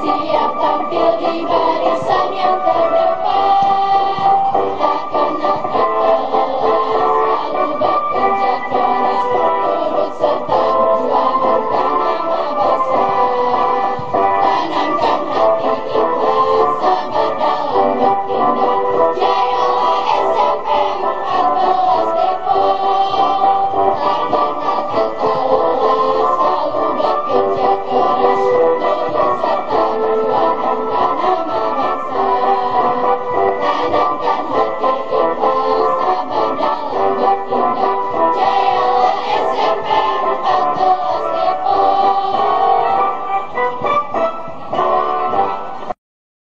siap tampil di barisan yang ter